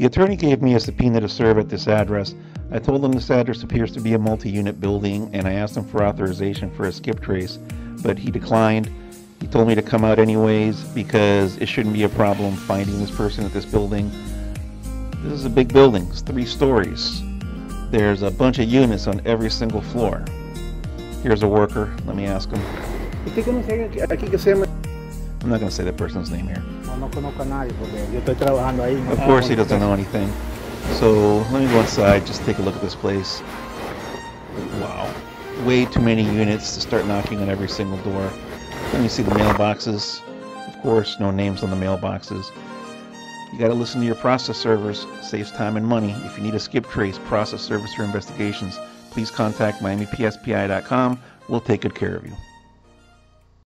The attorney gave me a subpoena to serve at this address. I told him this address appears to be a multi-unit building and I asked him for authorization for a skip trace, but he declined. He told me to come out anyways because it shouldn't be a problem finding this person at this building. This is a big building, it's three stories. There's a bunch of units on every single floor. Here's a worker, let me ask him. ¿Usted conoce aquí, aquí que se llama? I'm not going to say that person's name here. No, no conozco a nadie porque yo estoy trabajando ahí. Of course he doesn't know anything. So let me go inside, just take a look at this place. Wow. Way too many units to start knocking on every single door. Let me see the mailboxes. Of course, no names on the mailboxes. You gotta listen to your process servers. Saves time and money. If you need a skip trace, process service, or investigations, please contact MiamiPSPI.com. We'll take good care of you.